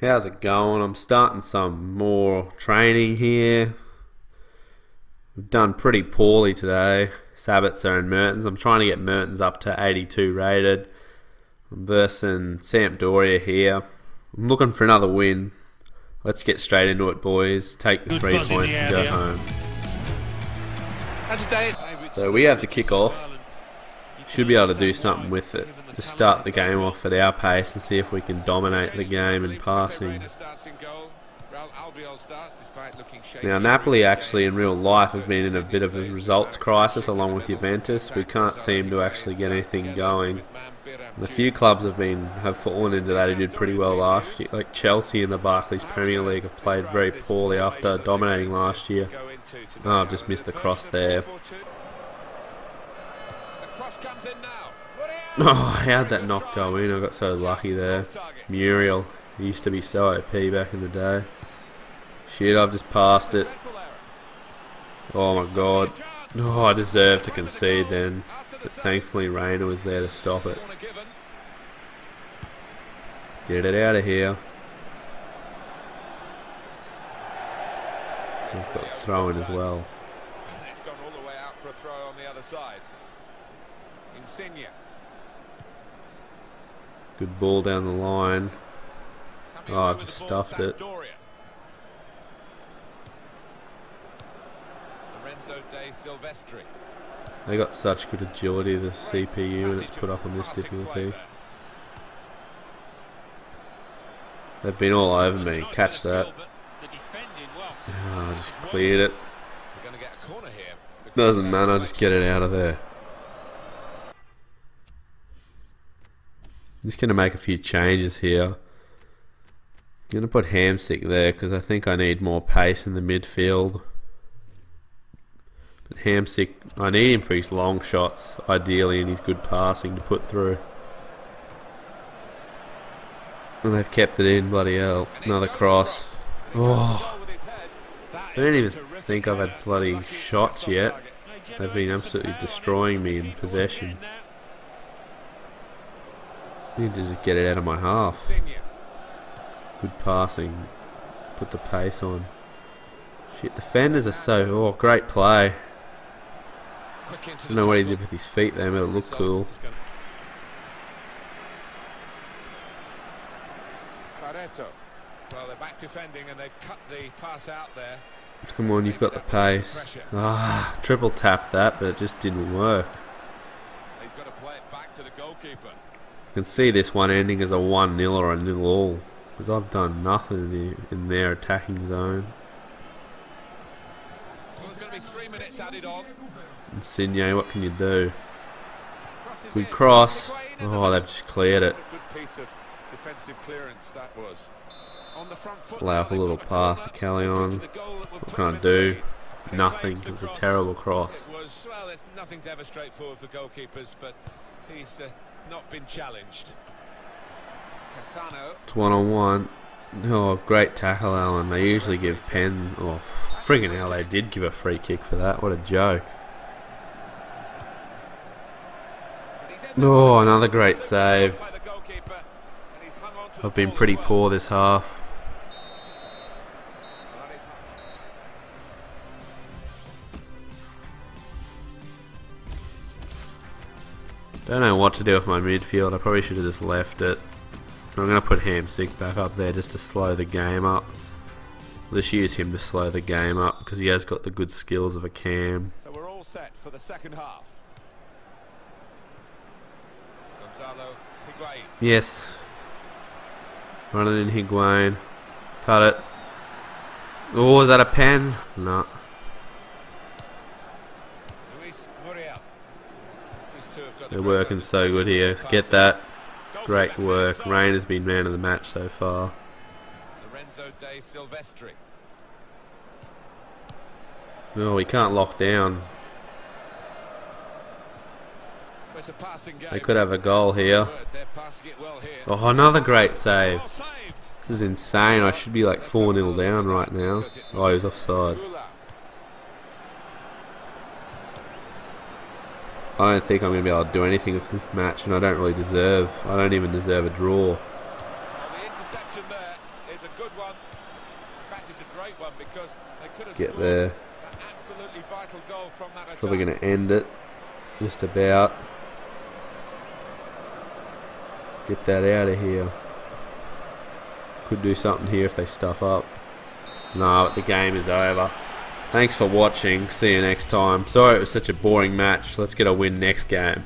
How's it going? I'm starting some more training here. We've done pretty poorly today. Sabitzer and Mertens. I'm trying to get Mertens up to 82 rated. I'm versing Sampdoria here. I'm looking for another win. Let's get straight into it, boys. Take the Good three points the and go home. So we have the kick-off. Should be able to do something with it. Just start the game off at our pace and see if we can dominate the game in passing. Now Napoli actually in real life have been in a bit of a results crisis along with Juventus. We can't seem to actually get anything going. And a few clubs have been have fallen into that who did pretty well last year. Like Chelsea in the Barclays Premier League have played very poorly after dominating last year. Oh, I've just missed the cross there. Oh, how'd that knock go in? I got so lucky there. Muriel, he used to be so OP back in the day. Shit, I've just passed it. Oh my god. Oh, I deserved to concede then. But thankfully Reina was there to stop it. Get it out of here. We've got throw in as well. It's gone all the way out for a throw on the other side. Insigne. Good ball down the line. Oh, I've just stuffed it. Lorenzo De Silvestri. They got such good agility, the CPU, and it's put up on this difficulty. They've been all over me. Catch that. Oh, I just cleared it. We're going to get a corner here. Doesn't matter, just get it out of there. Just gonna make a few changes here. I'm Gonna put Hamsik there because I think I need more pace in the midfield. But Hamsik, I need him for his long shots, ideally, and his good passing to put through. And they've kept it in, bloody hell. Another cross. Oh, I don't even think I've had bloody shots yet. They've been absolutely destroying me in possession. Need to just get it out of my half. Good passing. Put the pace on. Shit, defenders are so... Oh, great play. Quick into I the don't know what he did with his feet there, but it looked cool. Well, they're back defending and they've cut the pass out there. Come on, you've got the pace. Ah, triple tap that, but it just didn't work. He's got to play it back to the goalkeeper. Can see this one ending as a 1-0 or a nil all. Because I've done nothing in, the, in their attacking zone. Insigne, what can you do? Good cross. Oh, they've just cleared it. Allow for a little pass to Callejon. What can I do? Nothing. It's a terrible cross. Well, nothing's ever straightforward for goalkeepers, but he's uh, not been challenged. Cassano. It's one on one. Oh, great tackle, Allan. They usually give Penn. Oh, friggin' hell, they did give a free kick for that. What a joke. Oh, another great save. I've been pretty poor this half. Don't know what to do with my midfield. I probably should have just left it. I'm going to put Hamsik back up there just to slow the game up. Let's use him to slow the game up because he has got the good skills of a cam. So we're all set for the second half. Gonzalo Higuain. Yes. Running in Higuain. Cut it. Oh, is that a pen? No. Luis Muriel. These two have got the They're working so good here. Get that. Great work. Rain has been man of the match so far. Lorenzo De Silvestri. Oh, no, we can't lock down. It's a passing game. They could have a goal here. Word, They're passing it well here. Oh, another great save. This is insane. I should be like 4 0 down right now. Oh, he was offside. I don't think I'm going to be able to do anything with this match, and I don't really deserve. I don't even deserve a draw. Well, the interception there there is a good one. In a great one because they could have Get there. absolutely vital goal from that. Probably going to end it. Just about. Get that out of here. Could do something here if they stuff up. No, the game is over. Thanks for watching. See you next time. Sorry it was such a boring match. Let's get a win next game.